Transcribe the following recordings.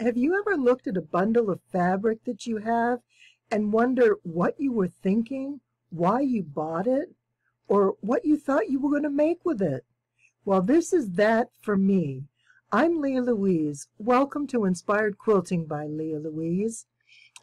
Have you ever looked at a bundle of fabric that you have and wonder what you were thinking, why you bought it, or what you thought you were going to make with it? Well, this is that for me. I'm Lea Louise. Welcome to Inspired Quilting by Lea Louise.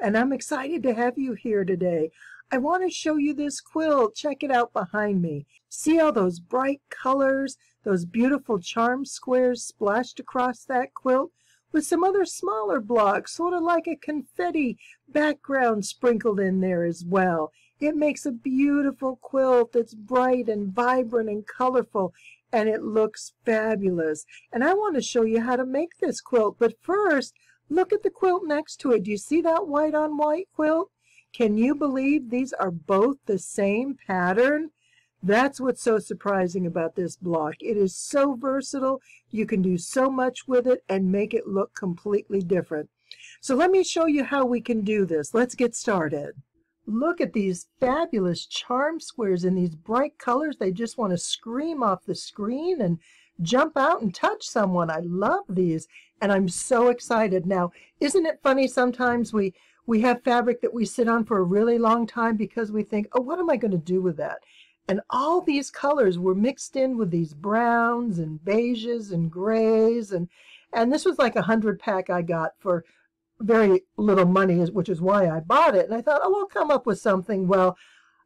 And I'm excited to have you here today. I want to show you this quilt. Check it out behind me. See all those bright colors, those beautiful charm squares splashed across that quilt? With some other smaller blocks, sort of like a confetti background sprinkled in there as well. It makes a beautiful quilt that's bright and vibrant and colorful, and it looks fabulous. And I want to show you how to make this quilt, but first, look at the quilt next to it. Do you see that white on white quilt? Can you believe these are both the same pattern? That's what's so surprising about this block. It is so versatile. You can do so much with it and make it look completely different. So let me show you how we can do this. Let's get started. Look at these fabulous charm squares in these bright colors. They just want to scream off the screen and jump out and touch someone. I love these and I'm so excited. Now, isn't it funny sometimes we we have fabric that we sit on for a really long time because we think, oh, what am I going to do with that? And all these colors were mixed in with these browns and beiges and grays. And, and this was like a hundred pack I got for very little money, which is why I bought it. And I thought, oh, I'll come up with something. Well,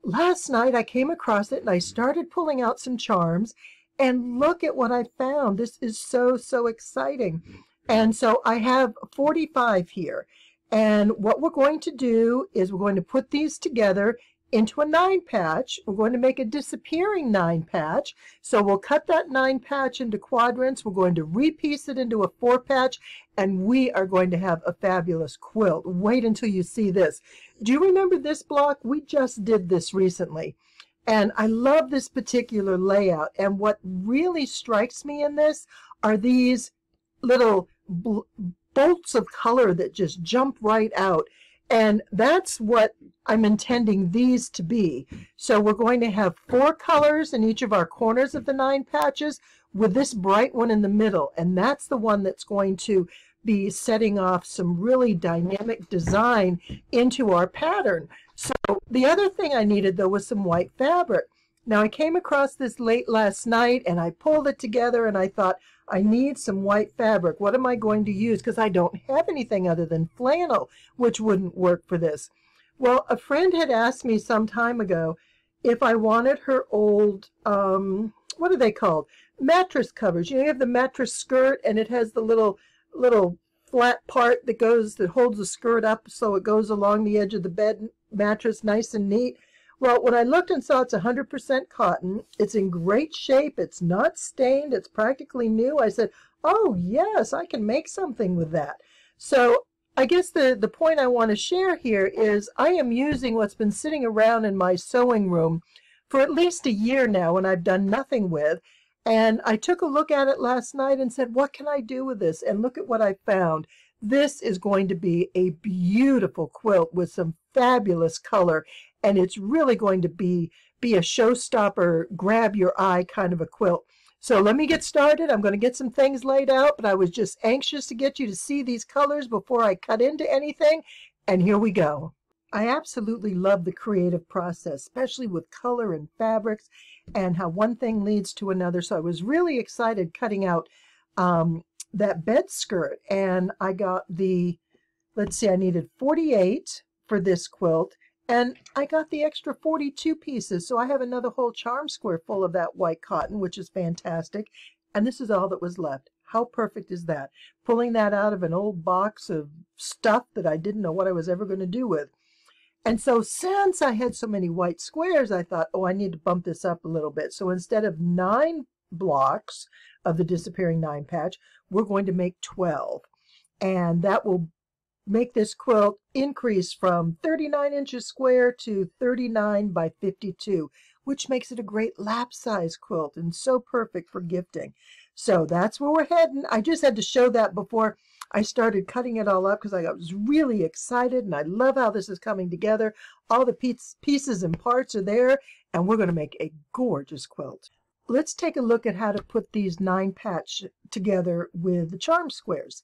last night I came across it and I started pulling out some charms. And look at what I found. This is so, so exciting. And so I have 45 here. And what we're going to do is we're going to put these together into a nine patch. We're going to make a disappearing nine patch. So we'll cut that nine patch into quadrants. We're going to repiece it into a four patch and we are going to have a fabulous quilt. Wait until you see this. Do you remember this block? We just did this recently. And I love this particular layout. And what really strikes me in this are these little bolts of color that just jump right out. And that's what I'm intending these to be. So we're going to have four colors in each of our corners of the nine patches with this bright one in the middle. And that's the one that's going to be setting off some really dynamic design into our pattern. So the other thing I needed though was some white fabric. Now I came across this late last night and I pulled it together and I thought, I need some white fabric. What am I going to use? Because I don't have anything other than flannel, which wouldn't work for this. Well, a friend had asked me some time ago if I wanted her old, um, what are they called? Mattress covers. You, know, you have the mattress skirt and it has the little, little flat part that goes, that holds the skirt up so it goes along the edge of the bed mattress nice and neat. Well, when I looked and saw it's 100% cotton, it's in great shape, it's not stained, it's practically new, I said, oh yes, I can make something with that. So I guess the, the point I want to share here is I am using what's been sitting around in my sewing room for at least a year now and I've done nothing with. And I took a look at it last night and said, what can I do with this? And look at what I found. This is going to be a beautiful quilt with some fabulous color and it's really going to be be a showstopper, grab your eye kind of a quilt. So let me get started. I'm going to get some things laid out, but I was just anxious to get you to see these colors before I cut into anything. And here we go. I absolutely love the creative process, especially with color and fabrics and how one thing leads to another. So I was really excited cutting out um, that bed skirt. And I got the, let's see, I needed 48 for this quilt. And I got the extra 42 pieces, so I have another whole charm square full of that white cotton, which is fantastic. And this is all that was left. How perfect is that? Pulling that out of an old box of stuff that I didn't know what I was ever going to do with. And so since I had so many white squares, I thought, oh, I need to bump this up a little bit. So instead of nine blocks of the disappearing nine patch, we're going to make 12. And that will make this quilt increase from 39 inches square to 39 by 52, which makes it a great lap size quilt and so perfect for gifting. So that's where we're heading. I just had to show that before I started cutting it all up because I was really excited and I love how this is coming together. All the pieces and parts are there and we're going to make a gorgeous quilt. Let's take a look at how to put these nine patch together with the charm squares.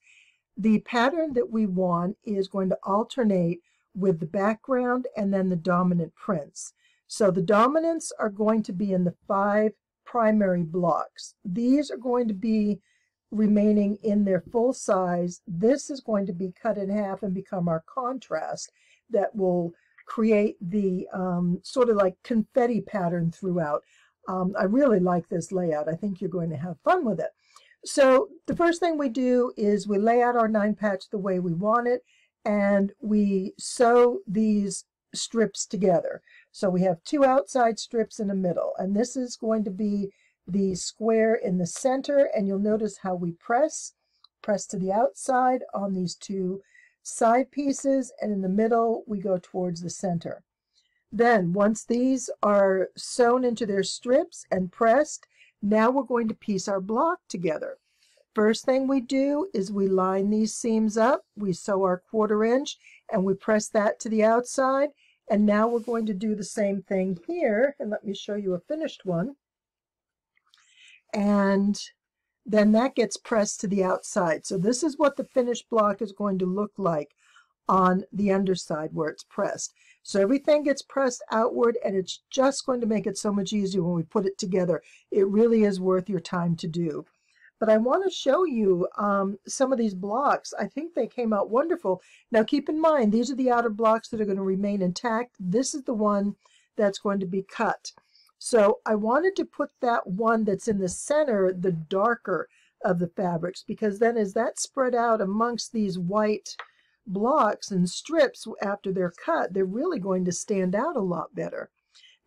The pattern that we want is going to alternate with the background and then the dominant prints. So the dominants are going to be in the five primary blocks. These are going to be remaining in their full size. This is going to be cut in half and become our contrast that will create the um, sort of like confetti pattern throughout. Um, I really like this layout. I think you're going to have fun with it. So the first thing we do is we lay out our nine patch the way we want it and we sew these strips together. So we have two outside strips in the middle and this is going to be the square in the center and you'll notice how we press, press to the outside on these two side pieces and in the middle we go towards the center. Then once these are sewn into their strips and pressed, now we're going to piece our block together. First thing we do is we line these seams up, we sew our quarter inch and we press that to the outside and now we're going to do the same thing here and let me show you a finished one and then that gets pressed to the outside. So this is what the finished block is going to look like on the underside where it's pressed. So everything gets pressed outward and it's just going to make it so much easier when we put it together. It really is worth your time to do. But I want to show you um, some of these blocks. I think they came out wonderful. Now keep in mind, these are the outer blocks that are going to remain intact. This is the one that's going to be cut. So I wanted to put that one that's in the center, the darker of the fabrics, because then as that spread out amongst these white blocks and strips after they're cut, they're really going to stand out a lot better.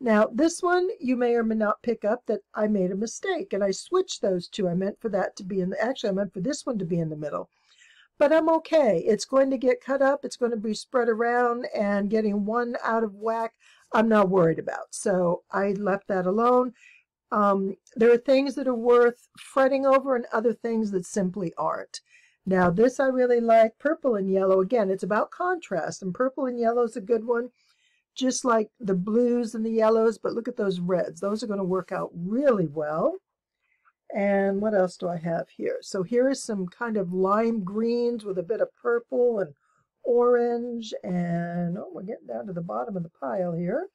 Now this one you may or may not pick up that I made a mistake and I switched those two. I meant for that to be in the, actually I meant for this one to be in the middle. But I'm okay. It's going to get cut up. It's going to be spread around and getting one out of whack. I'm not worried about. So I left that alone. Um, there are things that are worth fretting over and other things that simply aren't. Now this I really like, purple and yellow. Again, it's about contrast and purple and yellow is a good one. Just like the blues and the yellows, but look at those reds. Those are going to work out really well. And what else do I have here? So here is some kind of lime greens with a bit of purple and orange, and oh, we're getting down to the bottom of the pile here.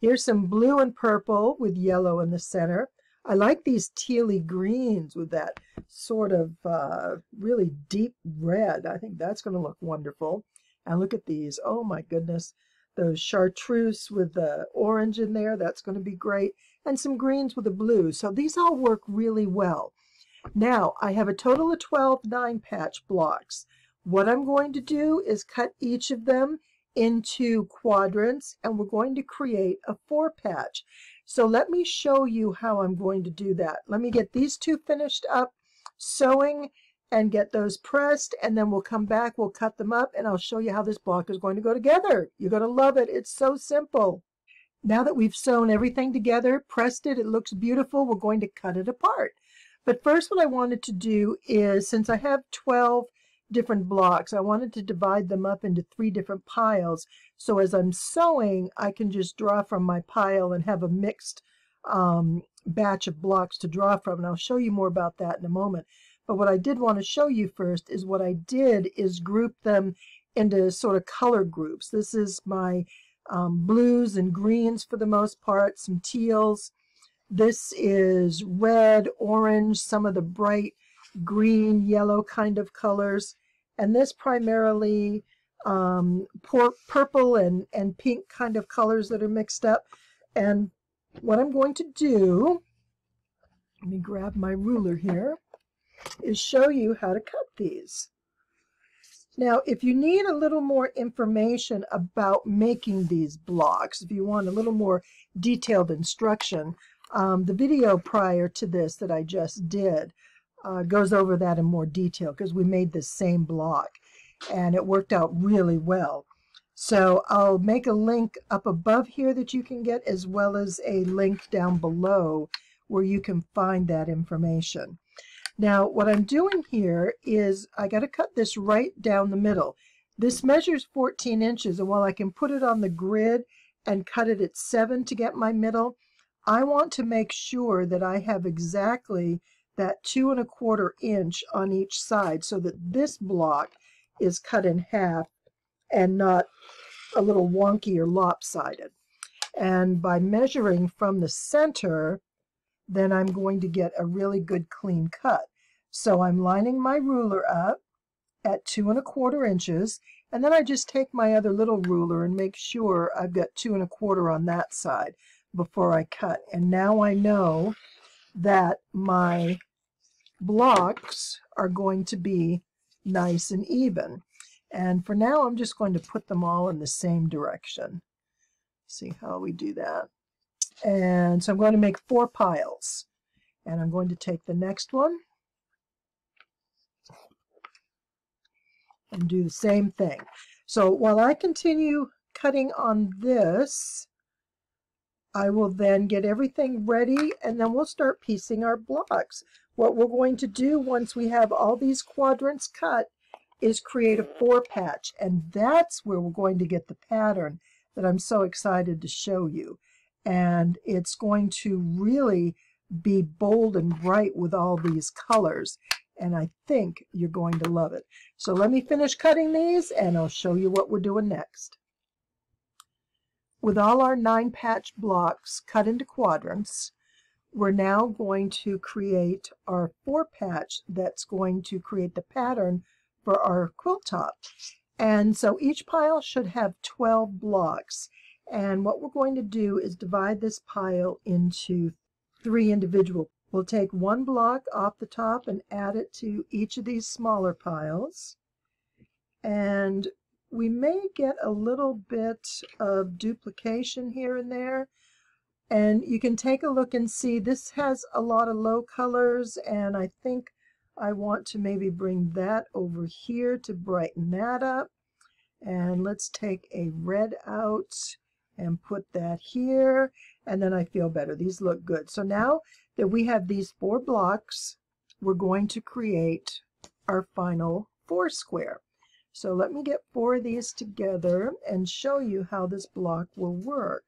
Here's some blue and purple with yellow in the center. I like these tealy greens with that sort of uh, really deep red. I think that's going to look wonderful. And look at these. Oh my goodness. Those chartreuse with the orange in there. That's going to be great. And some greens with the blue. So these all work really well. Now, I have a total of 12 nine patch blocks. What I'm going to do is cut each of them into quadrants and we're going to create a four patch. So let me show you how I'm going to do that. Let me get these two finished up sewing and get those pressed and then we'll come back, we'll cut them up and I'll show you how this block is going to go together. You're going to love it. It's so simple. Now that we've sewn everything together, pressed it, it looks beautiful, we're going to cut it apart. But first what I wanted to do is, since I have 12 different blocks. I wanted to divide them up into three different piles. So as I'm sewing, I can just draw from my pile and have a mixed um, batch of blocks to draw from. And I'll show you more about that in a moment. But what I did want to show you first is what I did is group them into sort of color groups. This is my um, blues and greens for the most part, some teals. This is red, orange, some of the bright green, yellow kind of colors. And this primarily um, purple and, and pink kind of colors that are mixed up. And what I'm going to do, let me grab my ruler here, is show you how to cut these. Now, if you need a little more information about making these blocks, if you want a little more detailed instruction, um, the video prior to this that I just did uh, goes over that in more detail because we made the same block and it worked out really well. So I'll make a link up above here that you can get as well as a link down below where you can find that information. Now what I'm doing here is I got to cut this right down the middle. This measures 14 inches and while I can put it on the grid and cut it at 7 to get my middle, I want to make sure that I have exactly that two and a quarter inch on each side so that this block is cut in half and not a little wonky or lopsided. And by measuring from the center, then I'm going to get a really good clean cut. So I'm lining my ruler up at two and a quarter inches, and then I just take my other little ruler and make sure I've got two and a quarter on that side before I cut. And now I know that my blocks are going to be nice and even. And for now, I'm just going to put them all in the same direction. See how we do that. And so I'm going to make four piles. And I'm going to take the next one and do the same thing. So while I continue cutting on this, I will then get everything ready and then we'll start piecing our blocks. What we're going to do once we have all these quadrants cut is create a four patch and that's where we're going to get the pattern that I'm so excited to show you. And it's going to really be bold and bright with all these colors and I think you're going to love it. So let me finish cutting these and I'll show you what we're doing next. With all our nine patch blocks cut into quadrants, we're now going to create our four patch that's going to create the pattern for our quilt top. And so each pile should have 12 blocks. And what we're going to do is divide this pile into three individual. We'll take one block off the top and add it to each of these smaller piles. And we may get a little bit of duplication here and there. And you can take a look and see this has a lot of low colors and I think I want to maybe bring that over here to brighten that up. And let's take a red out and put that here. And then I feel better. These look good. So now that we have these four blocks, we're going to create our final four square. So let me get four of these together and show you how this block will work.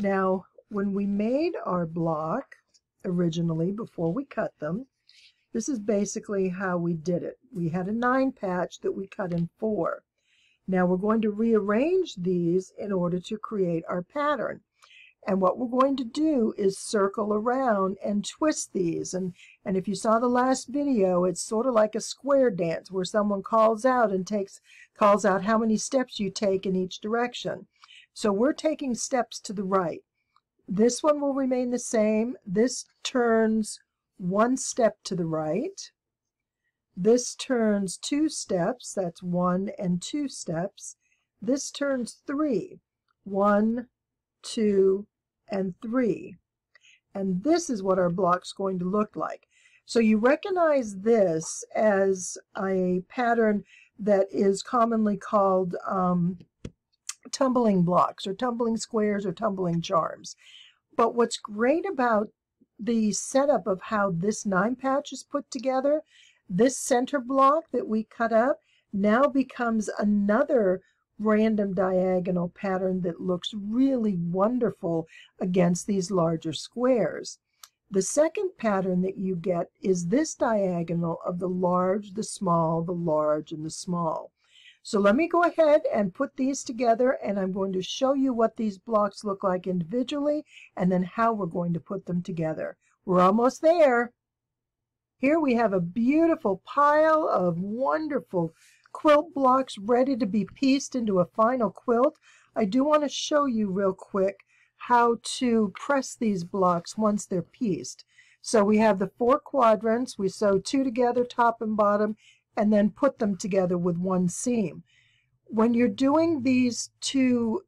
Now, when we made our block originally, before we cut them, this is basically how we did it. We had a nine patch that we cut in four. Now we're going to rearrange these in order to create our pattern. And what we're going to do is circle around and twist these. And, and if you saw the last video, it's sort of like a square dance where someone calls out and takes calls out how many steps you take in each direction. So we're taking steps to the right. This one will remain the same. This turns one step to the right. This turns two steps. That's one and two steps. This turns three. One, two, and three. And this is what our block's going to look like. So you recognize this as a pattern that is commonly called um, tumbling blocks or tumbling squares or tumbling charms. But what's great about the setup of how this nine patch is put together, this center block that we cut up now becomes another random diagonal pattern that looks really wonderful against these larger squares. The second pattern that you get is this diagonal of the large, the small, the large, and the small. So let me go ahead and put these together and I'm going to show you what these blocks look like individually and then how we're going to put them together. We're almost there. Here we have a beautiful pile of wonderful quilt blocks ready to be pieced into a final quilt. I do want to show you real quick how to press these blocks once they're pieced. So we have the four quadrants. We sew two together, top and bottom, and then put them together with one seam. When you're doing these two,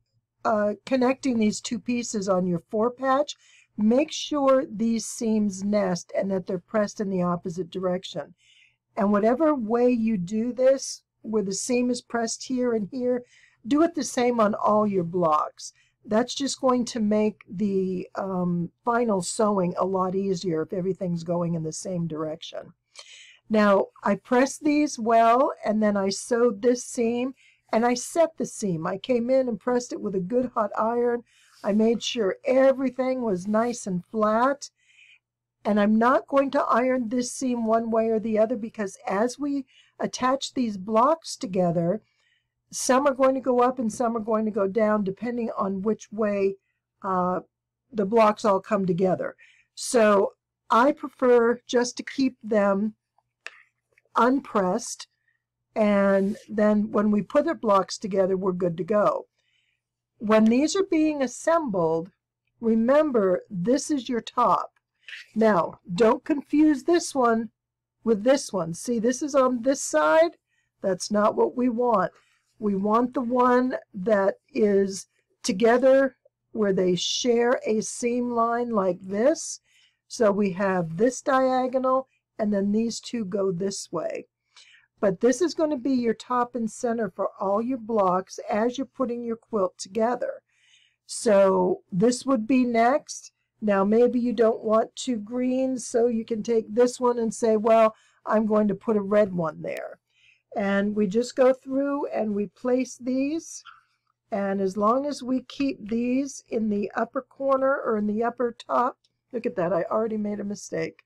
uh, connecting these two pieces on your four patch, make sure these seams nest and that they're pressed in the opposite direction. And whatever way you do this, where the seam is pressed here and here, do it the same on all your blocks. That's just going to make the um, final sewing a lot easier if everything's going in the same direction. Now, I pressed these well, and then I sewed this seam, and I set the seam. I came in and pressed it with a good hot iron. I made sure everything was nice and flat. And I'm not going to iron this seam one way or the other because as we attach these blocks together, some are going to go up and some are going to go down depending on which way uh, the blocks all come together. So I prefer just to keep them unpressed and then when we put the blocks together we're good to go. When these are being assembled, remember this is your top. Now, don't confuse this one with this one. See, this is on this side. That's not what we want. We want the one that is together where they share a seam line like this. So we have this diagonal and then these two go this way. But this is going to be your top and center for all your blocks as you're putting your quilt together. So this would be next. Now maybe you don't want two greens, so you can take this one and say, well, I'm going to put a red one there. And we just go through and we place these. And as long as we keep these in the upper corner or in the upper top, look at that, I already made a mistake.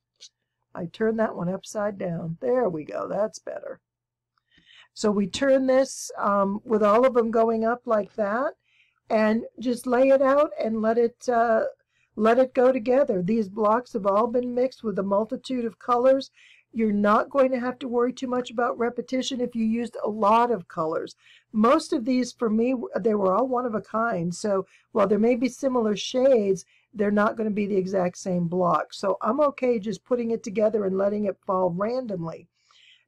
I turned that one upside down. There we go, that's better. So we turn this um, with all of them going up like that and just lay it out and let it uh, let it go together. These blocks have all been mixed with a multitude of colors. You're not going to have to worry too much about repetition if you used a lot of colors. Most of these, for me, they were all one of a kind. So while there may be similar shades, they're not going to be the exact same block. So I'm okay just putting it together and letting it fall randomly.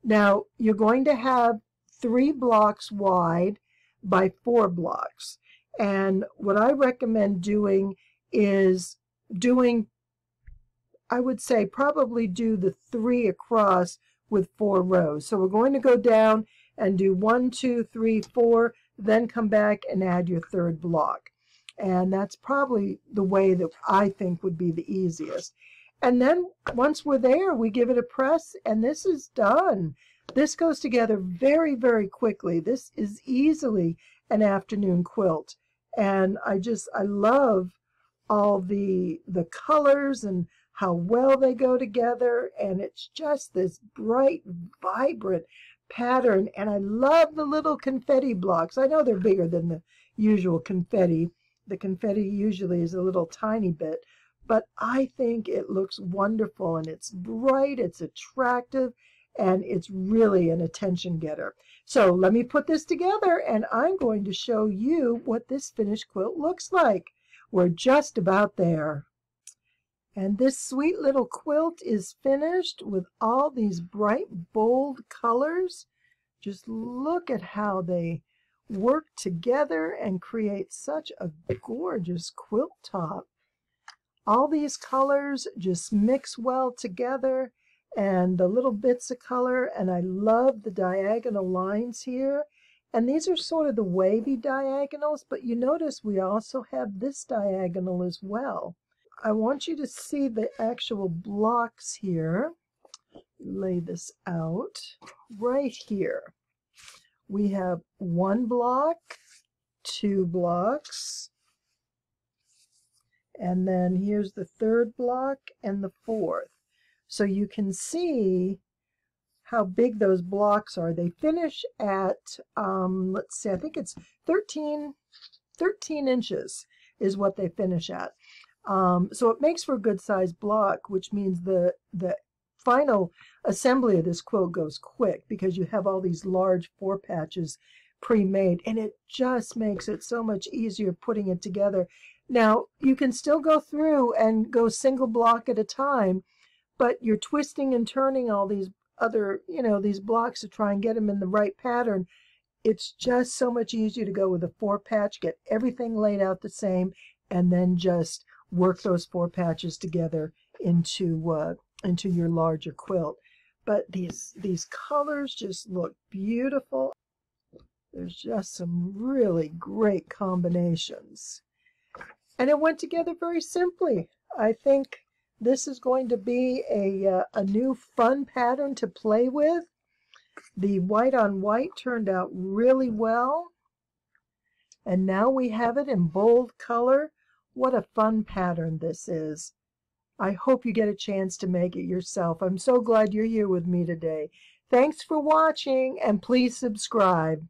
Now, you're going to have three blocks wide by four blocks. And what I recommend doing is doing, I would say probably do the three across with four rows. So we're going to go down and do one, two, three, four, then come back and add your third block. And that's probably the way that I think would be the easiest. And then once we're there, we give it a press and this is done. This goes together very, very quickly. This is easily an afternoon quilt. And I just, I love all the, the colors and how well they go together. And it's just this bright, vibrant pattern. And I love the little confetti blocks. I know they're bigger than the usual confetti. The confetti usually is a little tiny bit, but I think it looks wonderful and it's bright, it's attractive, and it's really an attention getter. So let me put this together and I'm going to show you what this finished quilt looks like. We're just about there. And this sweet little quilt is finished with all these bright, bold colors. Just look at how they work together and create such a gorgeous quilt top. All these colors just mix well together and the little bits of color and I love the diagonal lines here and these are sort of the wavy diagonals but you notice we also have this diagonal as well. I want you to see the actual blocks here. Lay this out right here. We have one block, two blocks, and then here's the third block and the fourth. So you can see how big those blocks are. They finish at, um, let's see, I think it's 13, 13 inches is what they finish at. Um, so it makes for a good sized block, which means the, the final assembly of this quilt goes quick because you have all these large four patches pre-made and it just makes it so much easier putting it together. Now you can still go through and go single block at a time but you're twisting and turning all these other, you know, these blocks to try and get them in the right pattern. It's just so much easier to go with a four patch, get everything laid out the same, and then just work those four patches together into uh, into your larger quilt. But these these colors just look beautiful. There's just some really great combinations. And it went together very simply. I think this is going to be a, uh, a new fun pattern to play with. The white on white turned out really well. And now we have it in bold color. What a fun pattern this is. I hope you get a chance to make it yourself. I'm so glad you're here with me today. Thanks for watching and please subscribe.